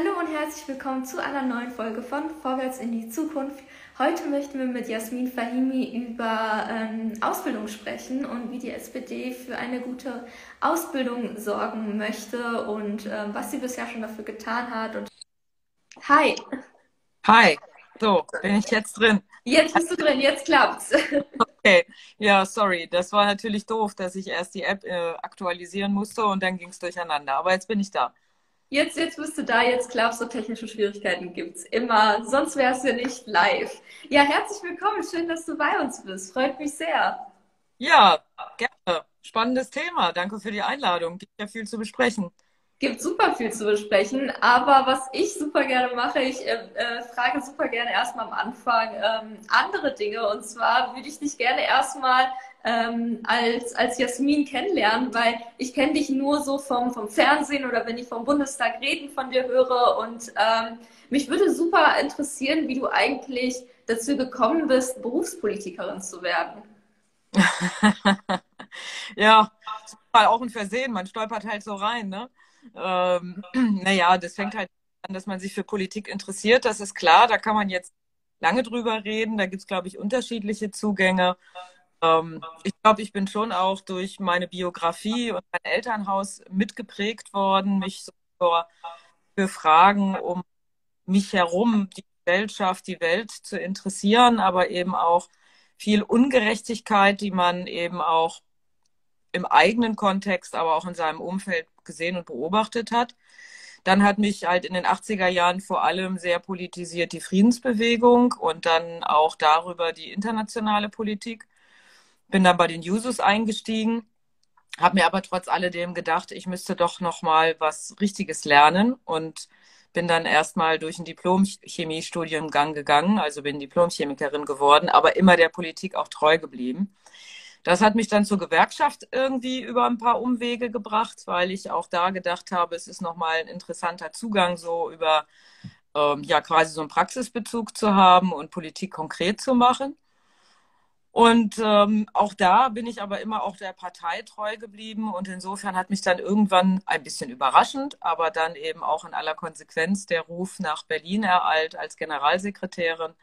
Hallo und herzlich willkommen zu einer neuen Folge von Vorwärts in die Zukunft. Heute möchten wir mit Jasmin Fahimi über ähm, Ausbildung sprechen und wie die SPD für eine gute Ausbildung sorgen möchte und ähm, was sie bisher schon dafür getan hat. Und Hi. Hi. So, bin ich jetzt drin? Jetzt bist du drin, jetzt klappt's. Okay, ja, sorry. Das war natürlich doof, dass ich erst die App äh, aktualisieren musste und dann ging es durcheinander. Aber jetzt bin ich da. Jetzt, jetzt bist du da, jetzt klappst du, technische Schwierigkeiten gibt's immer, sonst wärst du nicht live. Ja, herzlich willkommen, schön, dass du bei uns bist, freut mich sehr. Ja, gerne. Spannendes Thema, danke für die Einladung, gibt ja viel zu besprechen gibt super viel zu besprechen, aber was ich super gerne mache, ich äh, äh, frage super gerne erstmal am Anfang ähm, andere Dinge. Und zwar würde ich dich gerne erstmal ähm, als, als Jasmin kennenlernen, weil ich kenne dich nur so vom, vom Fernsehen oder wenn ich vom Bundestag reden von dir höre. Und ähm, mich würde super interessieren, wie du eigentlich dazu gekommen bist, Berufspolitikerin zu werden. ja, auch ein Versehen, man stolpert halt so rein, ne? Ähm, naja, das fängt halt an, dass man sich für Politik interessiert. Das ist klar, da kann man jetzt lange drüber reden. Da gibt es, glaube ich, unterschiedliche Zugänge. Ähm, ich glaube, ich bin schon auch durch meine Biografie und mein Elternhaus mitgeprägt worden, mich so für, für Fragen um mich herum, die Gesellschaft, die Welt zu interessieren, aber eben auch viel Ungerechtigkeit, die man eben auch im eigenen Kontext, aber auch in seinem Umfeld gesehen und beobachtet hat. Dann hat mich halt in den 80er Jahren vor allem sehr politisiert die Friedensbewegung und dann auch darüber die internationale Politik. Bin dann bei den Jusos eingestiegen, habe mir aber trotz alledem gedacht, ich müsste doch noch mal was Richtiges lernen und bin dann erstmal durch einen Diplom-Chemiestudiengang gegangen, also bin Diplomchemikerin geworden, aber immer der Politik auch treu geblieben. Das hat mich dann zur Gewerkschaft irgendwie über ein paar Umwege gebracht, weil ich auch da gedacht habe, es ist nochmal ein interessanter Zugang, so über ähm, ja quasi so einen Praxisbezug zu haben und Politik konkret zu machen. Und ähm, auch da bin ich aber immer auch der Partei treu geblieben und insofern hat mich dann irgendwann ein bisschen überraschend, aber dann eben auch in aller Konsequenz der Ruf nach Berlin ereilt als Generalsekretärin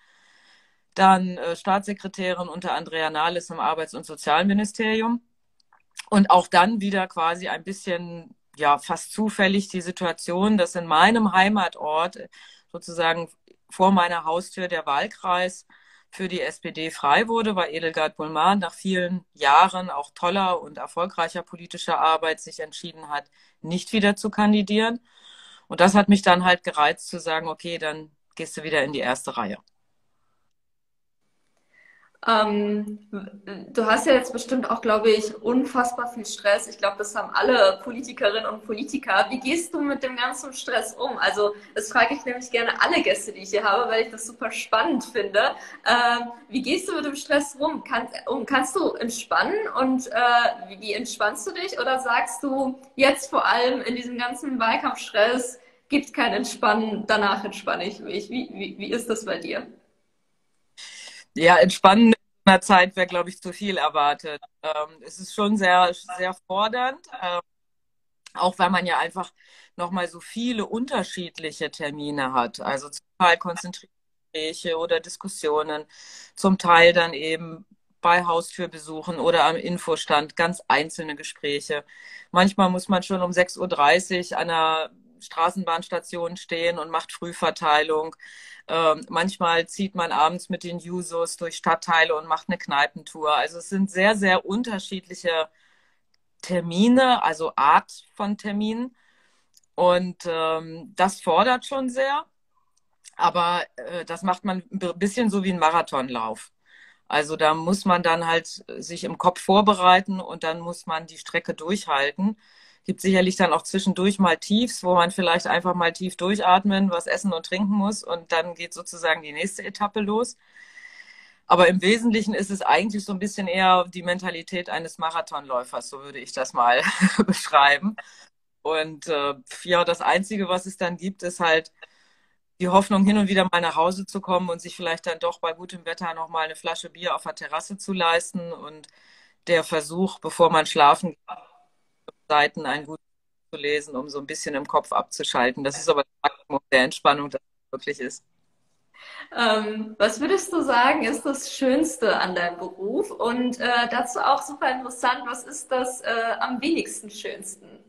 dann äh, Staatssekretärin unter Andrea Nahles im Arbeits- und Sozialministerium. Und auch dann wieder quasi ein bisschen, ja, fast zufällig die Situation, dass in meinem Heimatort sozusagen vor meiner Haustür der Wahlkreis für die SPD frei wurde, weil Edelgard Bullmann nach vielen Jahren auch toller und erfolgreicher politischer Arbeit sich entschieden hat, nicht wieder zu kandidieren. Und das hat mich dann halt gereizt zu sagen, okay, dann gehst du wieder in die erste Reihe. Ähm, du hast ja jetzt bestimmt auch, glaube ich, unfassbar viel Stress. Ich glaube, das haben alle Politikerinnen und Politiker. Wie gehst du mit dem ganzen Stress um? Also, das frage ich nämlich gerne alle Gäste, die ich hier habe, weil ich das super spannend finde. Ähm, wie gehst du mit dem Stress rum? Kann, um? Kannst du entspannen und äh, wie, wie entspannst du dich? Oder sagst du jetzt vor allem in diesem ganzen Wahlkampfstress, gibt kein Entspannen, danach entspanne ich mich? Wie, wie, wie ist das bei dir? Ja, entspannen einer Zeit wäre, glaube ich, zu viel erwartet. Ähm, es ist schon sehr, sehr fordernd, ähm, auch weil man ja einfach nochmal so viele unterschiedliche Termine hat. Also zum Teil konzentrierte Gespräche oder Diskussionen, zum Teil dann eben bei Haustürbesuchen oder am Infostand ganz einzelne Gespräche. Manchmal muss man schon um 6.30 Uhr an einer Straßenbahnstation stehen und macht Frühverteilung. Ähm, manchmal zieht man abends mit den Jusos durch Stadtteile und macht eine Kneipentour. Also es sind sehr, sehr unterschiedliche Termine, also Art von Terminen. Und ähm, das fordert schon sehr. Aber äh, das macht man ein bisschen so wie ein Marathonlauf. Also da muss man dann halt sich im Kopf vorbereiten und dann muss man die Strecke durchhalten gibt sicherlich dann auch zwischendurch mal Tiefs, wo man vielleicht einfach mal tief durchatmen, was essen und trinken muss und dann geht sozusagen die nächste Etappe los. Aber im Wesentlichen ist es eigentlich so ein bisschen eher die Mentalität eines Marathonläufers, so würde ich das mal beschreiben. Und äh, ja, das Einzige, was es dann gibt, ist halt die Hoffnung, hin und wieder mal nach Hause zu kommen und sich vielleicht dann doch bei gutem Wetter noch mal eine Flasche Bier auf der Terrasse zu leisten und der Versuch, bevor man schlafen geht, Seiten ein gutes zu lesen, um so ein bisschen im Kopf abzuschalten. Das ist aber das Maximum, der Entspannung das wirklich ist. Ähm, was würdest du sagen, ist das Schönste an deinem Beruf? Und äh, dazu auch super interessant, was ist das äh, am wenigsten Schönsten?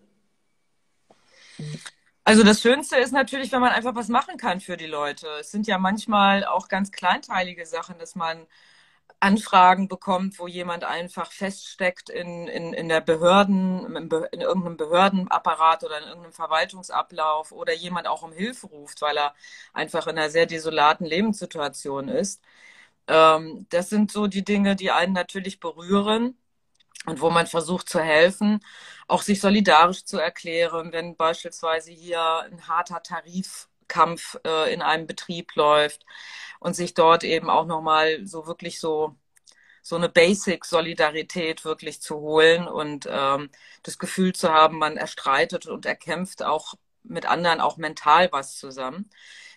Also das Schönste ist natürlich, wenn man einfach was machen kann für die Leute. Es sind ja manchmal auch ganz kleinteilige Sachen, dass man Anfragen bekommt, wo jemand einfach feststeckt in, in, in der Behörden, in irgendeinem Behördenapparat oder in irgendeinem Verwaltungsablauf oder jemand auch um Hilfe ruft, weil er einfach in einer sehr desolaten Lebenssituation ist. Ähm, das sind so die Dinge, die einen natürlich berühren und wo man versucht zu helfen, auch sich solidarisch zu erklären, wenn beispielsweise hier ein harter Tarifkampf äh, in einem Betrieb läuft und sich dort eben auch nochmal so wirklich so so eine Basic-Solidarität wirklich zu holen und ähm, das Gefühl zu haben, man erstreitet und erkämpft auch mit anderen auch mental was zusammen.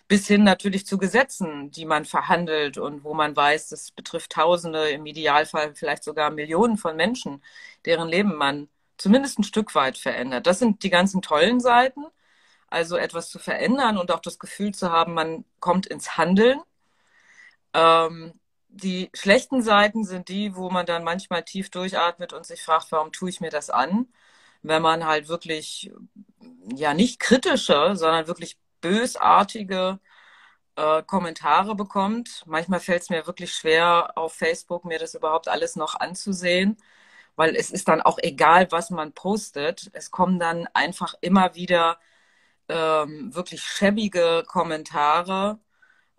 Bis hin natürlich zu Gesetzen, die man verhandelt und wo man weiß, das betrifft Tausende, im Idealfall vielleicht sogar Millionen von Menschen, deren Leben man zumindest ein Stück weit verändert. Das sind die ganzen tollen Seiten. Also etwas zu verändern und auch das Gefühl zu haben, man kommt ins Handeln ähm, die schlechten Seiten sind die, wo man dann manchmal tief durchatmet und sich fragt, warum tue ich mir das an? Wenn man halt wirklich, ja, nicht kritische, sondern wirklich bösartige äh, Kommentare bekommt. Manchmal fällt es mir wirklich schwer, auf Facebook mir das überhaupt alles noch anzusehen, weil es ist dann auch egal, was man postet. Es kommen dann einfach immer wieder ähm, wirklich schäbige Kommentare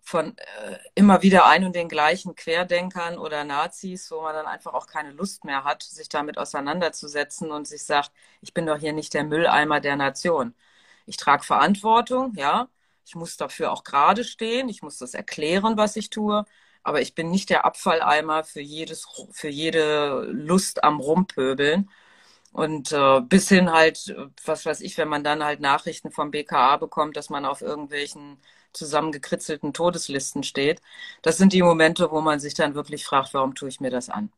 von äh, immer wieder ein und den gleichen Querdenkern oder Nazis, wo man dann einfach auch keine Lust mehr hat, sich damit auseinanderzusetzen und sich sagt, ich bin doch hier nicht der Mülleimer der Nation. Ich trage Verantwortung, ja. Ich muss dafür auch gerade stehen. Ich muss das erklären, was ich tue. Aber ich bin nicht der Abfalleimer für jedes, für jede Lust am Rumpöbeln. Und äh, bis hin halt, was weiß ich, wenn man dann halt Nachrichten vom BKA bekommt, dass man auf irgendwelchen zusammengekritzelten Todeslisten steht. Das sind die Momente, wo man sich dann wirklich fragt, warum tue ich mir das an?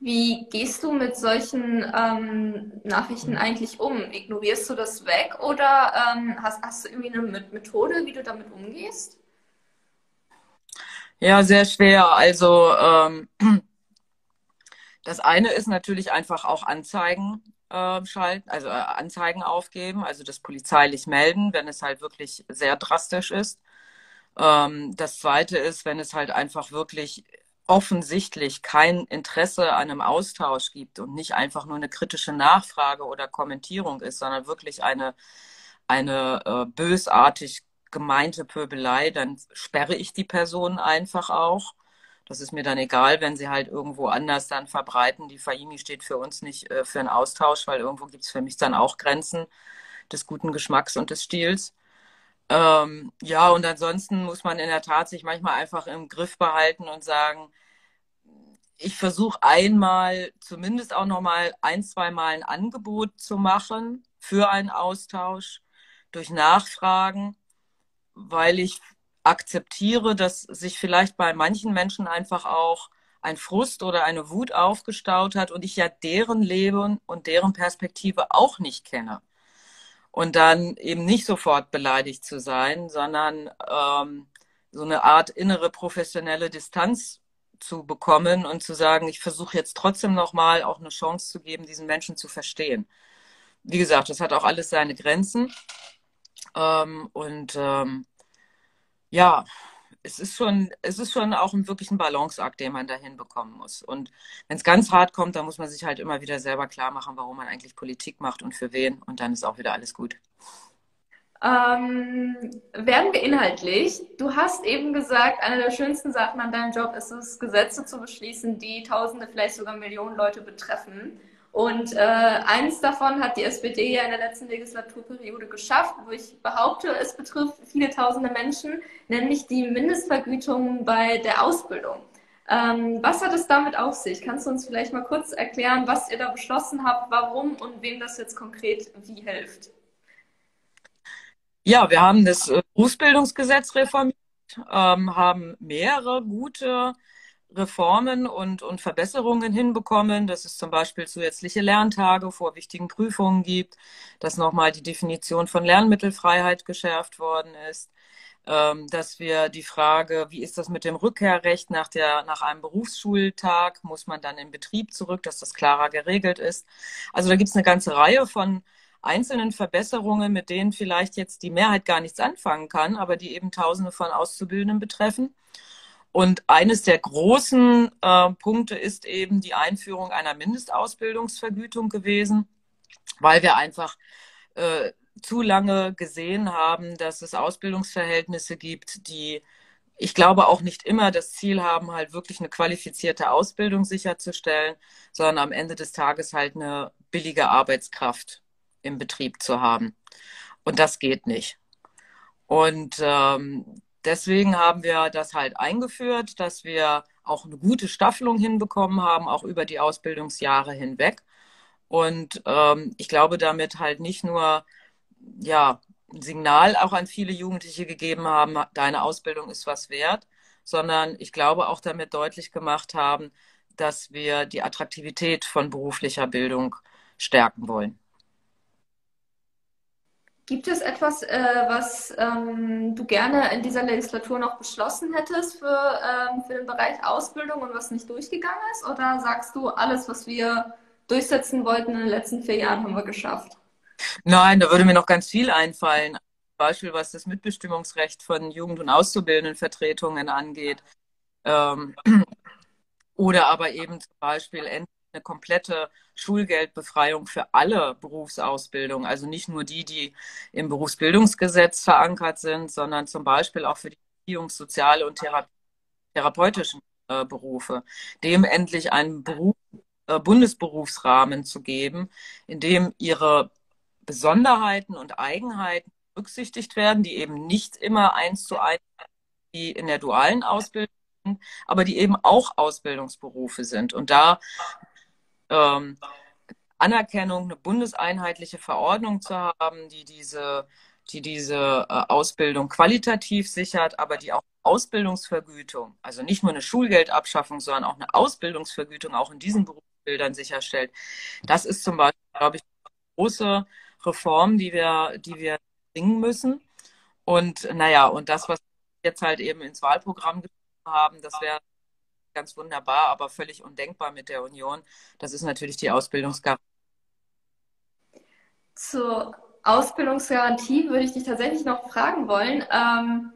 Wie gehst du mit solchen ähm, Nachrichten eigentlich um? Ignorierst du das weg oder ähm, hast, hast du irgendwie eine Methode, wie du damit umgehst? Ja, sehr schwer. Also ähm, das eine ist natürlich einfach auch Anzeigen äh, schalten, also äh, Anzeigen aufgeben, also das polizeilich melden, wenn es halt wirklich sehr drastisch ist. Ähm, das zweite ist, wenn es halt einfach wirklich offensichtlich kein Interesse an einem Austausch gibt und nicht einfach nur eine kritische Nachfrage oder Kommentierung ist, sondern wirklich eine, eine äh, bösartig gemeinte Pöbelei, dann sperre ich die Person einfach auch. Das ist mir dann egal, wenn sie halt irgendwo anders dann verbreiten. Die Fahimi steht für uns nicht äh, für einen Austausch, weil irgendwo gibt es für mich dann auch Grenzen des guten Geschmacks und des Stils. Ähm, ja, und ansonsten muss man in der Tat sich manchmal einfach im Griff behalten und sagen, ich versuche einmal, zumindest auch nochmal ein, zwei Mal ein Angebot zu machen für einen Austausch durch Nachfragen, weil ich akzeptiere, dass sich vielleicht bei manchen Menschen einfach auch ein Frust oder eine Wut aufgestaut hat und ich ja deren Leben und deren Perspektive auch nicht kenne. Und dann eben nicht sofort beleidigt zu sein, sondern ähm, so eine Art innere professionelle Distanz zu bekommen und zu sagen, ich versuche jetzt trotzdem nochmal auch eine Chance zu geben, diesen Menschen zu verstehen. Wie gesagt, das hat auch alles seine Grenzen. Ähm, und ähm, ja, es ist schon, es ist schon auch ein, wirklich ein Balanceakt, den man da hinbekommen muss. Und wenn es ganz hart kommt, dann muss man sich halt immer wieder selber klar machen, warum man eigentlich Politik macht und für wen. Und dann ist auch wieder alles gut. Ähm, werden wir inhaltlich. Du hast eben gesagt, eine der schönsten Sachen an deinem Job ist es, Gesetze zu beschließen, die Tausende, vielleicht sogar Millionen Leute betreffen. Und äh, eins davon hat die SPD ja in der letzten Legislaturperiode geschafft, wo ich behaupte, es betrifft viele tausende Menschen, nämlich die Mindestvergütung bei der Ausbildung. Ähm, was hat es damit auf sich? Kannst du uns vielleicht mal kurz erklären, was ihr da beschlossen habt, warum und wem das jetzt konkret wie hilft? Ja, wir haben das äh, Berufsbildungsgesetz reformiert, ähm, haben mehrere gute Reformen und, und Verbesserungen hinbekommen, dass es zum Beispiel zusätzliche Lerntage vor wichtigen Prüfungen gibt, dass nochmal die Definition von Lernmittelfreiheit geschärft worden ist, ähm, dass wir die Frage, wie ist das mit dem Rückkehrrecht nach, der, nach einem Berufsschultag, muss man dann in Betrieb zurück, dass das klarer geregelt ist. Also da gibt es eine ganze Reihe von einzelnen Verbesserungen, mit denen vielleicht jetzt die Mehrheit gar nichts anfangen kann, aber die eben Tausende von Auszubildenden betreffen. Und eines der großen äh, Punkte ist eben die Einführung einer Mindestausbildungsvergütung gewesen, weil wir einfach äh, zu lange gesehen haben, dass es Ausbildungsverhältnisse gibt, die ich glaube auch nicht immer das Ziel haben, halt wirklich eine qualifizierte Ausbildung sicherzustellen, sondern am Ende des Tages halt eine billige Arbeitskraft im Betrieb zu haben. Und das geht nicht. Und ähm, deswegen haben wir das halt eingeführt, dass wir auch eine gute Staffelung hinbekommen haben, auch über die Ausbildungsjahre hinweg. Und ähm, ich glaube, damit halt nicht nur ja, ein Signal auch an viele Jugendliche gegeben haben, deine Ausbildung ist was wert, sondern ich glaube auch damit deutlich gemacht haben, dass wir die Attraktivität von beruflicher Bildung stärken wollen. Gibt es etwas, äh, was ähm, du gerne in dieser Legislatur noch beschlossen hättest für, ähm, für den Bereich Ausbildung und was nicht durchgegangen ist? Oder sagst du, alles, was wir durchsetzen wollten in den letzten vier Jahren, haben wir geschafft? Nein, da würde mir noch ganz viel einfallen. Zum Beispiel, was das Mitbestimmungsrecht von Jugend- und Auszubildendenvertretungen angeht. Ähm, oder aber eben zum Beispiel endlich eine komplette Schulgeldbefreiung für alle Berufsausbildungen, also nicht nur die, die im Berufsbildungsgesetz verankert sind, sondern zum Beispiel auch für die Erziehungs-, soziale und therapeutischen äh, Berufe, dem endlich einen Beruf, äh, Bundesberufsrahmen zu geben, in dem ihre Besonderheiten und Eigenheiten berücksichtigt werden, die eben nicht immer eins zu eins wie in der dualen Ausbildung sind, aber die eben auch Ausbildungsberufe sind. Und da ähm, Anerkennung, eine bundeseinheitliche Verordnung zu haben, die diese, die diese äh, Ausbildung qualitativ sichert, aber die auch Ausbildungsvergütung, also nicht nur eine Schulgeldabschaffung, sondern auch eine Ausbildungsvergütung auch in diesen Berufsbildern sicherstellt. Das ist zum Beispiel, glaube ich, eine große Reform, die wir, die wir bringen müssen. Und naja, und das, was wir jetzt halt eben ins Wahlprogramm haben, das wäre ganz wunderbar, aber völlig undenkbar mit der Union. Das ist natürlich die Ausbildungsgarantie. Zur Ausbildungsgarantie würde ich dich tatsächlich noch fragen wollen. Ähm,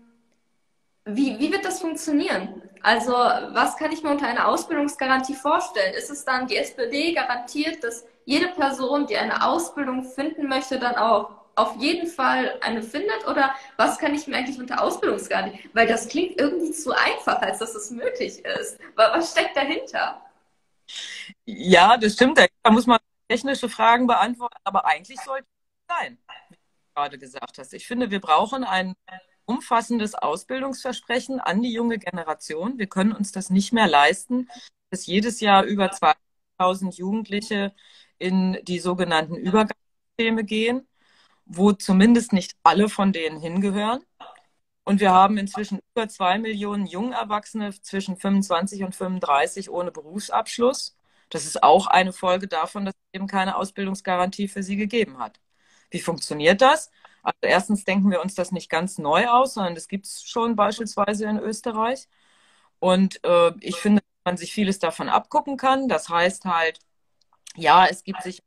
wie, wie wird das funktionieren? Also, was kann ich mir unter einer Ausbildungsgarantie vorstellen? Ist es dann, die SPD garantiert, dass jede Person, die eine Ausbildung finden möchte, dann auch auf jeden Fall eine findet? Oder was kann ich mir eigentlich unter Ausbildungsgarantie? Weil das klingt irgendwie zu einfach, als dass es möglich ist. Was steckt dahinter? Ja, das stimmt. Da muss man technische Fragen beantworten, aber eigentlich sollte es sein, wie du gerade gesagt hast. Ich finde, wir brauchen ein umfassendes Ausbildungsversprechen an die junge Generation. Wir können uns das nicht mehr leisten, dass jedes Jahr über 2000 Jugendliche in die sogenannten Übergangssysteme gehen wo zumindest nicht alle von denen hingehören. Und wir haben inzwischen über zwei Millionen Jungerwachsene zwischen 25 und 35 ohne Berufsabschluss. Das ist auch eine Folge davon, dass es eben keine Ausbildungsgarantie für sie gegeben hat. Wie funktioniert das? Also erstens denken wir uns das nicht ganz neu aus, sondern das gibt es schon beispielsweise in Österreich. Und äh, ich finde, dass man sich vieles davon abgucken kann. Das heißt halt, ja, es gibt sich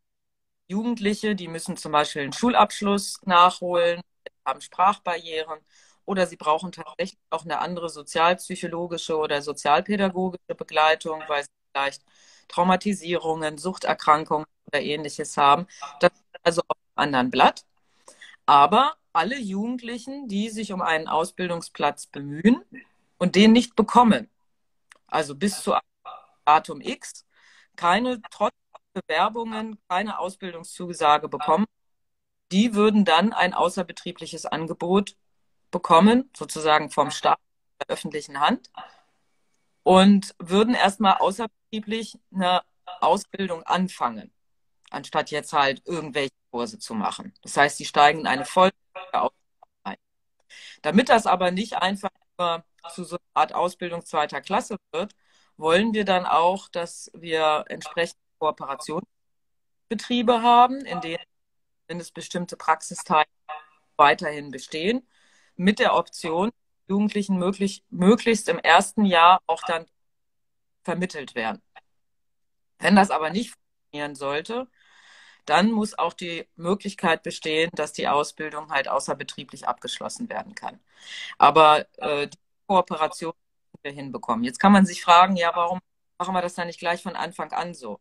Jugendliche, die müssen zum Beispiel einen Schulabschluss nachholen, haben Sprachbarrieren oder sie brauchen tatsächlich auch eine andere sozialpsychologische oder sozialpädagogische Begleitung, weil sie vielleicht Traumatisierungen, Suchterkrankungen oder ähnliches haben. Das ist also auf einem anderen Blatt. Aber alle Jugendlichen, die sich um einen Ausbildungsplatz bemühen und den nicht bekommen, also bis zu Datum X, keine trotz Bewerbungen keine Ausbildungszusage bekommen, die würden dann ein außerbetriebliches Angebot bekommen, sozusagen vom Staat, der öffentlichen Hand, und würden erstmal außerbetrieblich eine Ausbildung anfangen, anstatt jetzt halt irgendwelche Kurse zu machen. Das heißt, sie steigen in eine voll Ausbildung ein. Damit das aber nicht einfach nur zu so einer Art Ausbildung zweiter Klasse wird, wollen wir dann auch, dass wir entsprechende Kooperationsbetriebe haben, in denen mindestens bestimmte Praxisteile weiterhin bestehen, mit der Option, Jugendlichen möglich, möglichst im ersten Jahr auch dann vermittelt werden. Wenn das aber nicht funktionieren sollte, dann muss auch die Möglichkeit bestehen, dass die Ausbildung halt außerbetrieblich abgeschlossen werden kann. Aber äh, die Kooperation wir hinbekommen. Jetzt kann man sich fragen, ja, warum machen wir das dann nicht gleich von Anfang an so?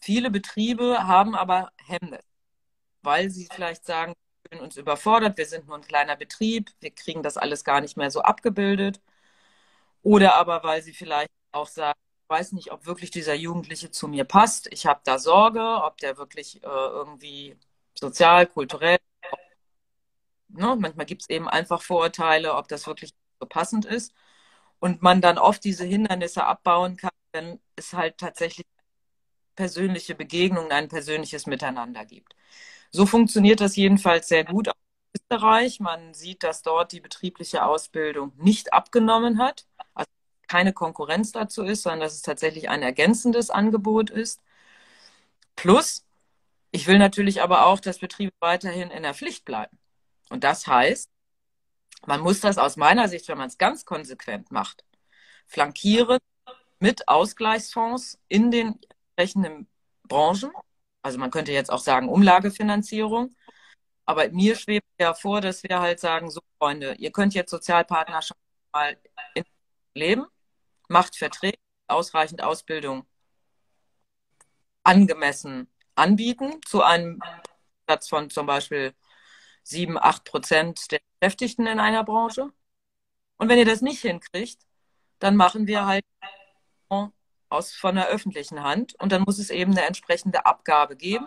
Viele Betriebe haben aber Hemmnis, weil sie vielleicht sagen, wir sind uns überfordert, wir sind nur ein kleiner Betrieb, wir kriegen das alles gar nicht mehr so abgebildet. Oder aber weil sie vielleicht auch sagen, weiß nicht, ob wirklich dieser Jugendliche zu mir passt. Ich habe da Sorge, ob der wirklich äh, irgendwie sozial, kulturell, ne, manchmal gibt es eben einfach Vorurteile, ob das wirklich so passend ist. Und man dann oft diese Hindernisse abbauen kann, wenn es halt tatsächlich persönliche Begegnungen, ein persönliches Miteinander gibt. So funktioniert das jedenfalls sehr gut in Österreich. Man sieht, dass dort die betriebliche Ausbildung nicht abgenommen hat keine Konkurrenz dazu ist, sondern dass es tatsächlich ein ergänzendes Angebot ist. Plus, ich will natürlich aber auch, dass Betriebe weiterhin in der Pflicht bleiben. Und das heißt, man muss das aus meiner Sicht, wenn man es ganz konsequent macht, flankieren mit Ausgleichsfonds in den entsprechenden Branchen. Also man könnte jetzt auch sagen Umlagefinanzierung. Aber mir schwebt ja vor, dass wir halt sagen, so Freunde, ihr könnt jetzt Sozialpartnerschaft mal leben macht Verträge, ausreichend Ausbildung angemessen anbieten zu einem Satz von zum Beispiel 7, 8 Prozent der Beschäftigten in einer Branche. Und wenn ihr das nicht hinkriegt, dann machen wir halt aus von der öffentlichen Hand und dann muss es eben eine entsprechende Abgabe geben.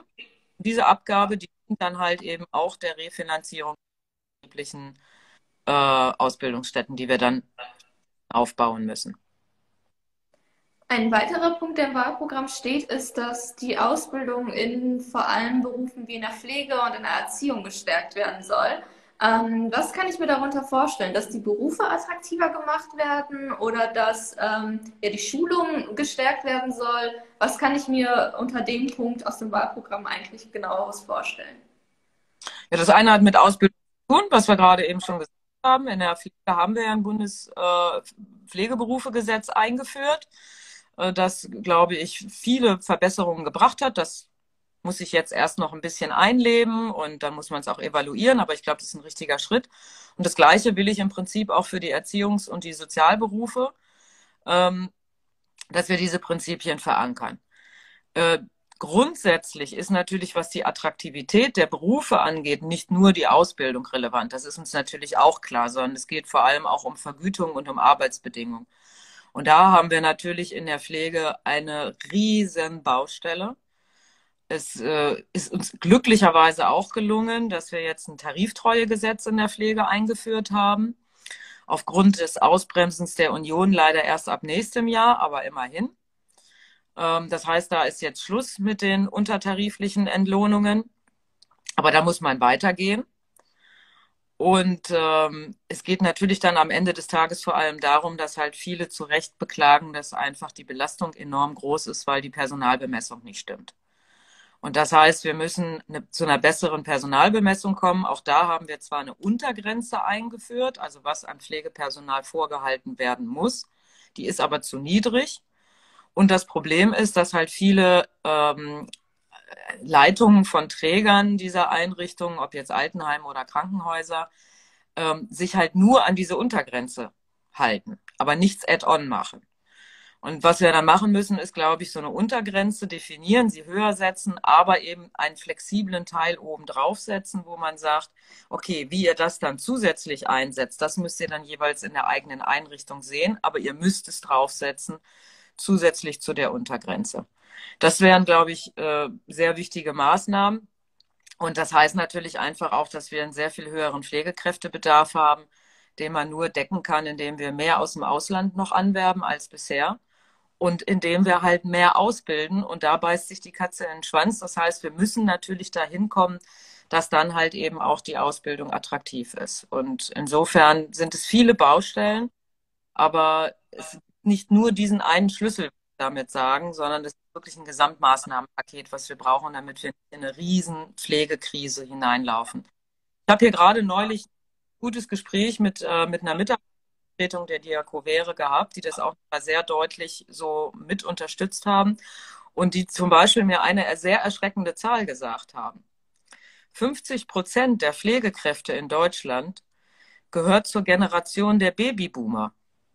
Und diese Abgabe dient dann halt eben auch der Refinanzierung der äh, Ausbildungsstätten, die wir dann aufbauen müssen. Ein weiterer Punkt, der im Wahlprogramm steht, ist, dass die Ausbildung in vor allem Berufen wie in der Pflege und in der Erziehung gestärkt werden soll. Ähm, was kann ich mir darunter vorstellen? Dass die Berufe attraktiver gemacht werden oder dass ähm, ja, die Schulung gestärkt werden soll? Was kann ich mir unter dem Punkt aus dem Wahlprogramm eigentlich genaueres vorstellen? Ja, das eine hat mit Ausbildung zu tun, was wir gerade eben schon gesagt haben. In der Pflege haben wir ja ein Bundespflegeberufegesetz äh, eingeführt. Äh, das, glaube ich, viele Verbesserungen gebracht hat. Das muss ich jetzt erst noch ein bisschen einleben und dann muss man es auch evaluieren, aber ich glaube, das ist ein richtiger Schritt. Und das Gleiche will ich im Prinzip auch für die Erziehungs- und die Sozialberufe, ähm, dass wir diese Prinzipien verankern. Äh, grundsätzlich ist natürlich, was die Attraktivität der Berufe angeht, nicht nur die Ausbildung relevant. Das ist uns natürlich auch klar, sondern es geht vor allem auch um Vergütung und um Arbeitsbedingungen. Und da haben wir natürlich in der Pflege eine riesen Baustelle. Es äh, ist uns glücklicherweise auch gelungen, dass wir jetzt ein Tariftreuegesetz in der Pflege eingeführt haben. Aufgrund des Ausbremsens der Union leider erst ab nächstem Jahr, aber immerhin. Ähm, das heißt, da ist jetzt Schluss mit den untertariflichen Entlohnungen. Aber da muss man weitergehen. Und ähm, es geht natürlich dann am Ende des Tages vor allem darum, dass halt viele zu Recht beklagen, dass einfach die Belastung enorm groß ist, weil die Personalbemessung nicht stimmt. Und das heißt, wir müssen eine, zu einer besseren Personalbemessung kommen. Auch da haben wir zwar eine Untergrenze eingeführt, also was an Pflegepersonal vorgehalten werden muss. Die ist aber zu niedrig. Und das Problem ist, dass halt viele ähm, Leitungen von Trägern dieser Einrichtungen, ob jetzt Altenheime oder Krankenhäuser, ähm, sich halt nur an diese Untergrenze halten, aber nichts add-on machen. Und was wir dann machen müssen, ist, glaube ich, so eine Untergrenze definieren, sie höher setzen, aber eben einen flexiblen Teil oben draufsetzen, wo man sagt, okay, wie ihr das dann zusätzlich einsetzt, das müsst ihr dann jeweils in der eigenen Einrichtung sehen, aber ihr müsst es draufsetzen, zusätzlich zu der Untergrenze. Das wären, glaube ich, äh, sehr wichtige Maßnahmen. Und das heißt natürlich einfach auch, dass wir einen sehr viel höheren Pflegekräftebedarf haben, den man nur decken kann, indem wir mehr aus dem Ausland noch anwerben als bisher und indem wir halt mehr ausbilden. Und da beißt sich die Katze in den Schwanz. Das heißt, wir müssen natürlich dahin kommen, dass dann halt eben auch die Ausbildung attraktiv ist. Und insofern sind es viele Baustellen, aber es nicht nur diesen einen Schlüssel damit sagen, sondern das ist wirklich ein Gesamtmaßnahmenpaket, was wir brauchen, damit wir in eine riesen Pflegekrise hineinlaufen. Ich habe hier gerade neulich ein gutes Gespräch mit, äh, mit einer Mitarbeiterin der Diakovere gehabt, die das auch sehr deutlich so mit unterstützt haben und die zum Beispiel mir eine sehr erschreckende Zahl gesagt haben. 50 Prozent der Pflegekräfte in Deutschland gehört zur Generation der Babyboomer.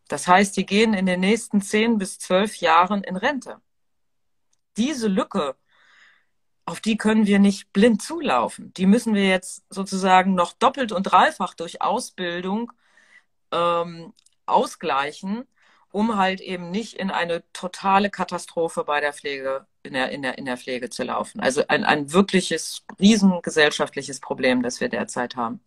Das heißt, die gehen in den nächsten zehn bis zwölf Jahren in Rente. Diese Lücke, auf die können wir nicht blind zulaufen. Die müssen wir jetzt sozusagen noch doppelt und dreifach durch Ausbildung ähm, ausgleichen, um halt eben nicht in eine totale Katastrophe bei der Pflege, in der, in der, in der Pflege zu laufen. Also ein, ein wirkliches, riesengesellschaftliches Problem, das wir derzeit haben.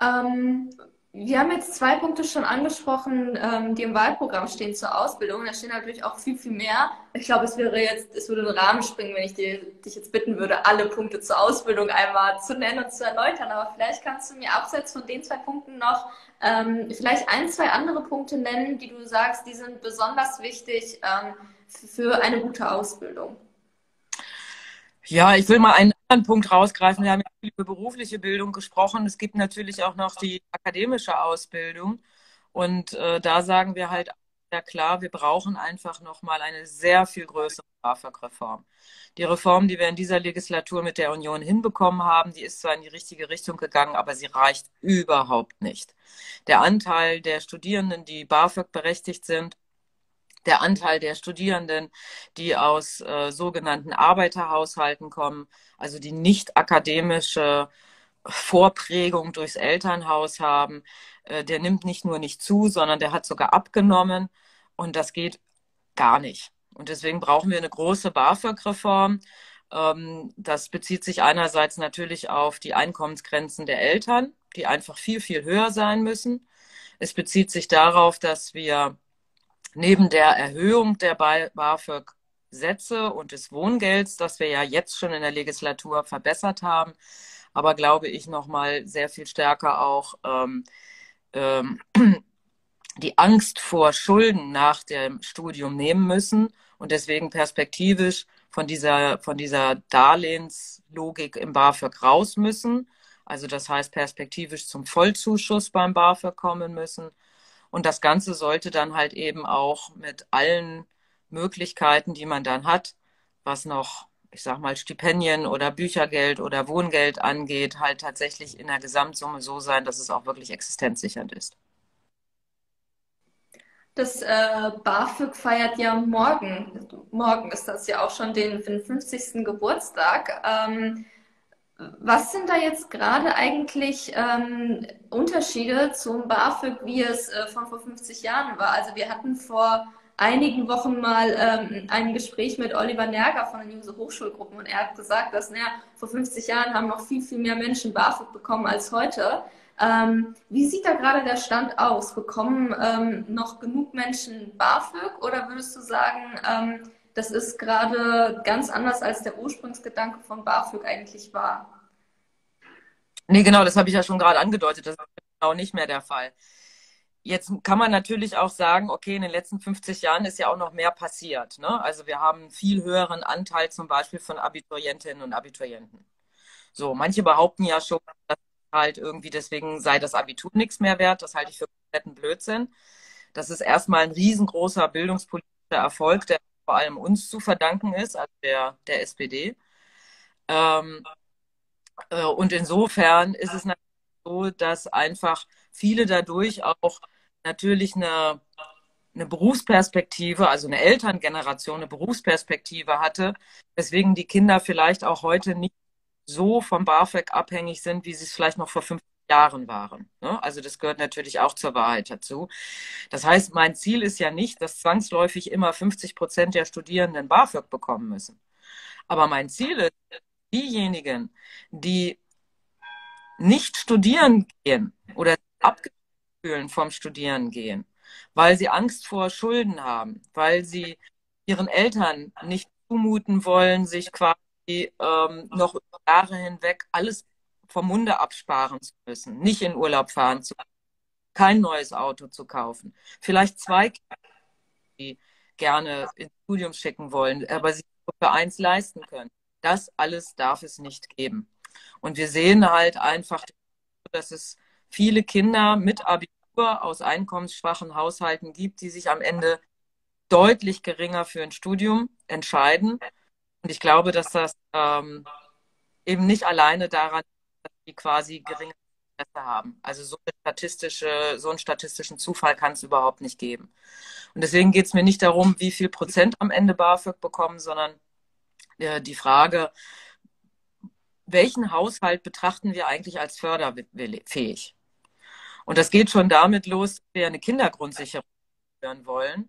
Ähm, wir haben jetzt zwei Punkte schon angesprochen, ähm, die im Wahlprogramm stehen zur Ausbildung. Da stehen natürlich auch viel, viel mehr. Ich glaube, es wäre jetzt, es würde einen Rahmen springen, wenn ich dir, dich jetzt bitten würde, alle Punkte zur Ausbildung einmal zu nennen und zu erläutern. Aber vielleicht kannst du mir abseits von den zwei Punkten noch ähm, vielleicht ein, zwei andere Punkte nennen, die du sagst, die sind besonders wichtig ähm, für eine gute Ausbildung. Ja, ich will mal einen anderen Punkt rausgreifen. Wir haben ja viel über berufliche Bildung gesprochen. Es gibt natürlich auch noch die akademische Ausbildung. Und äh, da sagen wir halt ja klar, wir brauchen einfach nochmal eine sehr viel größere BAföG-Reform. Die Reform, die wir in dieser Legislatur mit der Union hinbekommen haben, die ist zwar in die richtige Richtung gegangen, aber sie reicht überhaupt nicht. Der Anteil der Studierenden, die BAföG berechtigt sind, der Anteil der Studierenden, die aus äh, sogenannten Arbeiterhaushalten kommen, also die nicht akademische Vorprägung durchs Elternhaus haben, äh, der nimmt nicht nur nicht zu, sondern der hat sogar abgenommen und das geht gar nicht. Und deswegen brauchen wir eine große BAföG-Reform. Ähm, das bezieht sich einerseits natürlich auf die Einkommensgrenzen der Eltern, die einfach viel, viel höher sein müssen. Es bezieht sich darauf, dass wir neben der Erhöhung der BAföG-Sätze und des Wohngelds, das wir ja jetzt schon in der Legislatur verbessert haben, aber glaube ich noch mal sehr viel stärker auch ähm, ähm, die Angst vor Schulden nach dem Studium nehmen müssen und deswegen perspektivisch von dieser, von dieser Darlehenslogik im BAföG raus müssen. Also das heißt perspektivisch zum Vollzuschuss beim BAföG kommen müssen und das Ganze sollte dann halt eben auch mit allen Möglichkeiten, die man dann hat, was noch, ich sag mal, Stipendien oder Büchergeld oder Wohngeld angeht, halt tatsächlich in der Gesamtsumme so sein, dass es auch wirklich existenzsichernd ist. Das äh, BAföG feiert ja morgen. Morgen ist das ja auch schon den, den 50. Geburtstag. Ähm, was sind da jetzt gerade eigentlich ähm, Unterschiede zum BAföG, wie es äh, von vor 50 Jahren war? Also wir hatten vor einigen Wochen mal ähm, ein Gespräch mit Oliver Nerger von den Juse Hochschulgruppen und er hat gesagt, dass naja, vor 50 Jahren haben noch viel, viel mehr Menschen BAföG bekommen als heute. Ähm, wie sieht da gerade der Stand aus? Bekommen ähm, noch genug Menschen BAföG oder würdest du sagen, ähm, das ist gerade ganz anders, als der Ursprungsgedanke von BAföG eigentlich war. Nee, genau, das habe ich ja schon gerade angedeutet. Das ist genau nicht mehr der Fall. Jetzt kann man natürlich auch sagen, okay, in den letzten 50 Jahren ist ja auch noch mehr passiert. Ne? Also wir haben einen viel höheren Anteil zum Beispiel von Abiturientinnen und Abiturienten. So, manche behaupten ja schon, dass halt irgendwie deswegen sei das Abitur nichts mehr wert. Das halte ich für kompletten Blödsinn. Das ist erstmal ein riesengroßer bildungspolitischer Erfolg, der vor allem uns zu verdanken ist, also der, der SPD. Ähm, äh, und insofern ist es natürlich so, dass einfach viele dadurch auch natürlich eine, eine Berufsperspektive, also eine Elterngeneration, eine Berufsperspektive hatte, weswegen die Kinder vielleicht auch heute nicht so vom BAföG abhängig sind, wie sie es vielleicht noch vor fünf Jahren waren. Ne? Also das gehört natürlich auch zur Wahrheit dazu. Das heißt, mein Ziel ist ja nicht, dass zwangsläufig immer 50 Prozent der Studierenden BAföG bekommen müssen. Aber mein Ziel ist, diejenigen, die nicht studieren gehen oder abgefühlen vom Studieren gehen, weil sie Angst vor Schulden haben, weil sie ihren Eltern nicht zumuten wollen, sich quasi ähm, noch Jahre hinweg alles vom Munde absparen zu müssen, nicht in Urlaub fahren zu müssen, kein neues Auto zu kaufen. Vielleicht zwei Kinder, die gerne ins Studium schicken wollen, aber sich für eins leisten können. Das alles darf es nicht geben. Und wir sehen halt einfach, dass es viele Kinder mit Abitur aus einkommensschwachen Haushalten gibt, die sich am Ende deutlich geringer für ein Studium entscheiden. Und ich glaube, dass das ähm, eben nicht alleine daran, die quasi geringe Interesse haben. Also so, statistische, so einen statistischen Zufall kann es überhaupt nicht geben. Und deswegen geht es mir nicht darum, wie viel Prozent am Ende BAföG bekommen, sondern äh, die Frage, welchen Haushalt betrachten wir eigentlich als förderfähig? Und das geht schon damit los, dass wir eine Kindergrundsicherung hören wollen,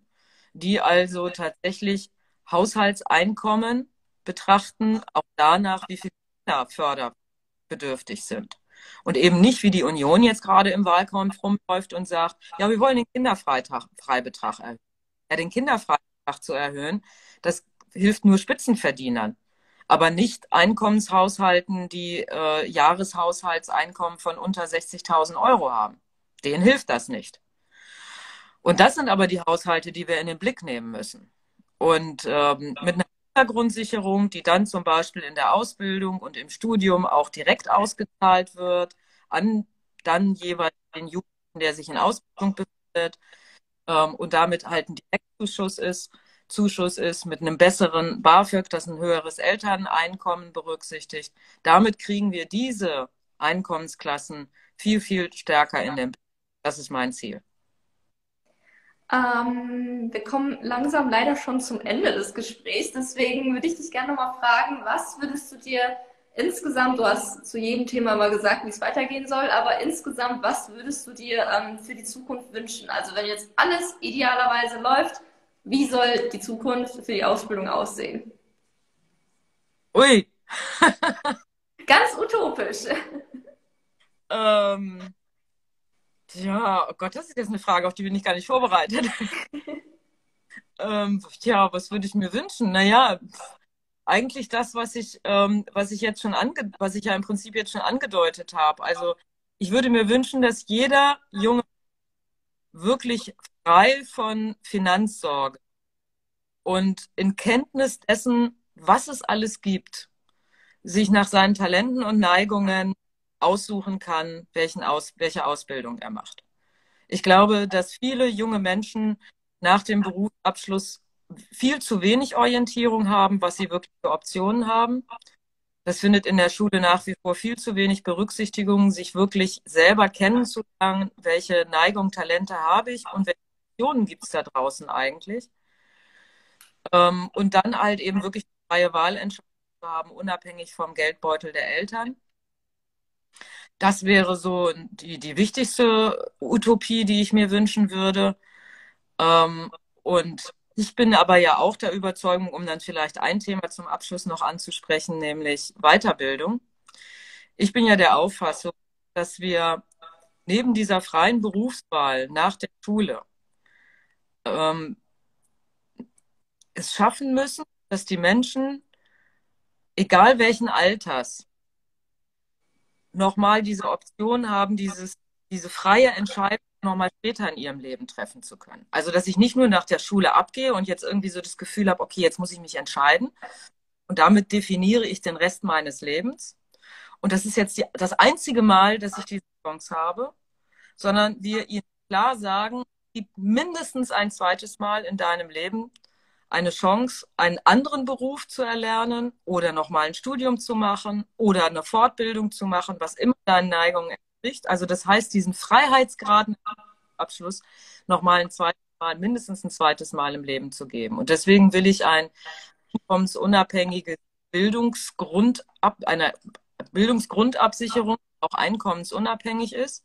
die also tatsächlich Haushaltseinkommen betrachten, auch danach, wie viele Kinder förderbedürftig sind. Und eben nicht, wie die Union jetzt gerade im Wahlkampf rumläuft und sagt, ja, wir wollen den Kinderfreibetrag erhöhen. Ja, den Kinderfreibetrag zu erhöhen, das hilft nur Spitzenverdienern, aber nicht Einkommenshaushalten, die äh, Jahreshaushaltseinkommen von unter 60.000 Euro haben. Denen hilft das nicht. Und das sind aber die Haushalte, die wir in den Blick nehmen müssen. Und ähm, mit einer Hintergrundsicherung, die dann zum Beispiel in der Ausbildung und im Studium auch direkt ausgezahlt wird, an dann jeweils den Jugendlichen, der sich in Ausbildung befindet ähm, und damit halt ein Direktzuschuss ist, Zuschuss ist mit einem besseren BAföG, das ein höheres Elterneinkommen berücksichtigt. Damit kriegen wir diese Einkommensklassen viel, viel stärker in den. Das ist mein Ziel. Ähm, wir kommen langsam leider schon zum Ende des Gesprächs. Deswegen würde ich dich gerne mal fragen, was würdest du dir insgesamt, du hast zu jedem Thema mal gesagt, wie es weitergehen soll, aber insgesamt, was würdest du dir ähm, für die Zukunft wünschen? Also wenn jetzt alles idealerweise läuft, wie soll die Zukunft für die Ausbildung aussehen? Ui. Ganz utopisch. Ähm, ja, oh Gott, das ist jetzt eine Frage, auf die bin ich gar nicht vorbereitet. ähm, ja, was würde ich mir wünschen? Naja, eigentlich das, was ich, ähm, was ich jetzt schon ange was ich ja im Prinzip jetzt schon angedeutet habe. Also ich würde mir wünschen, dass jeder junge wirklich frei von Finanzsorge und in Kenntnis dessen, was es alles gibt, sich nach seinen Talenten und Neigungen aussuchen kann, welchen Aus, welche Ausbildung er macht. Ich glaube, dass viele junge Menschen nach dem Berufsabschluss viel zu wenig Orientierung haben, was sie wirklich für Optionen haben. Das findet in der Schule nach wie vor viel zu wenig Berücksichtigung, sich wirklich selber kennenzulernen, welche Neigung, Talente habe ich und welche Optionen gibt es da draußen eigentlich. Ähm, und dann halt eben wirklich freie Wahlentscheidungen zu haben, unabhängig vom Geldbeutel der Eltern. Das wäre so die, die wichtigste Utopie, die ich mir wünschen würde. Ähm, und ich bin aber ja auch der Überzeugung, um dann vielleicht ein Thema zum Abschluss noch anzusprechen, nämlich Weiterbildung. Ich bin ja der Auffassung, dass wir neben dieser freien Berufswahl nach der Schule ähm, es schaffen müssen, dass die Menschen, egal welchen Alters, nochmal diese Option haben, dieses, diese freie Entscheidung nochmal später in ihrem Leben treffen zu können. Also, dass ich nicht nur nach der Schule abgehe und jetzt irgendwie so das Gefühl habe, okay, jetzt muss ich mich entscheiden und damit definiere ich den Rest meines Lebens. Und das ist jetzt die, das einzige Mal, dass ich diese Chance habe, sondern wir ihnen klar sagen, gibt mindestens ein zweites Mal in deinem Leben eine Chance, einen anderen Beruf zu erlernen oder nochmal ein Studium zu machen oder eine Fortbildung zu machen, was immer deinen Neigungen entspricht. Also das heißt, diesen Freiheitsgrad Abschluss nochmal ein zweites Mal, mindestens ein zweites Mal im Leben zu geben. Und deswegen will ich ein einkommensunabhängige Bildungsgrundab, eine Bildungsgrundabsicherung, auch einkommensunabhängig ist.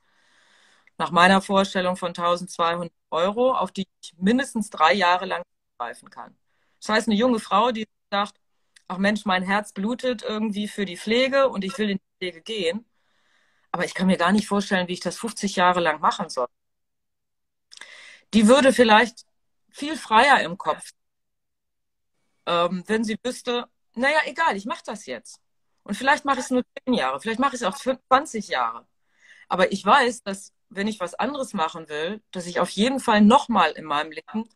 Nach meiner Vorstellung von 1200 Euro, auf die ich mindestens drei Jahre lang greifen kann. Das heißt, eine junge Frau, die sagt, ach Mensch, mein Herz blutet irgendwie für die Pflege und ich will in die Pflege gehen, aber ich kann mir gar nicht vorstellen, wie ich das 50 Jahre lang machen soll. Die würde vielleicht viel freier im Kopf, ähm, wenn sie wüsste, naja, egal, ich mache das jetzt. Und vielleicht mache ich es nur 10 Jahre, vielleicht mache ich es auch 20 Jahre. Aber ich weiß, dass wenn ich was anderes machen will, dass ich auf jeden Fall nochmal in meinem Leben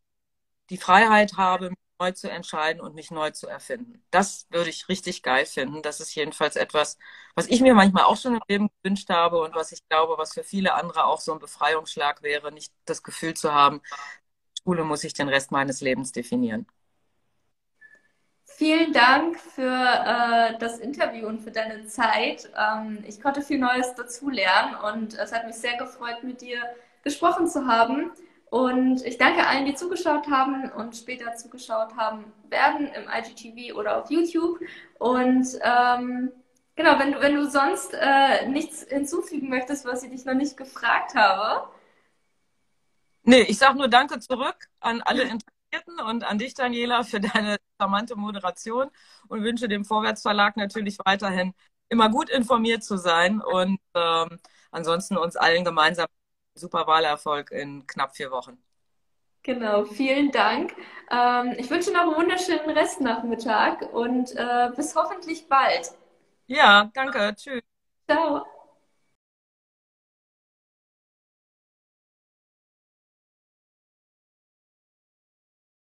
die Freiheit habe, neu zu entscheiden und mich neu zu erfinden. Das würde ich richtig geil finden. Das ist jedenfalls etwas, was ich mir manchmal auch schon im Leben gewünscht habe und was ich glaube, was für viele andere auch so ein Befreiungsschlag wäre, nicht das Gefühl zu haben, Schule muss ich den Rest meines Lebens definieren. Vielen Dank für äh, das Interview und für deine Zeit. Ähm, ich konnte viel Neues dazulernen und es hat mich sehr gefreut, mit dir gesprochen zu haben. Und ich danke allen, die zugeschaut haben und später zugeschaut haben werden im IGTV oder auf YouTube. Und ähm, genau, wenn du, wenn du sonst äh, nichts hinzufügen möchtest, was ich dich noch nicht gefragt habe. Nee, ich sage nur Danke zurück an alle Interessierten und an dich, Daniela, für deine charmante Moderation und wünsche dem Vorwärtsverlag natürlich weiterhin immer gut informiert zu sein und ähm, ansonsten uns allen gemeinsam super Wahlerfolg in knapp vier Wochen. Genau, vielen Dank. Ähm, ich wünsche noch einen wunderschönen Restnachmittag und äh, bis hoffentlich bald. Ja, danke. Tschüss. Ciao.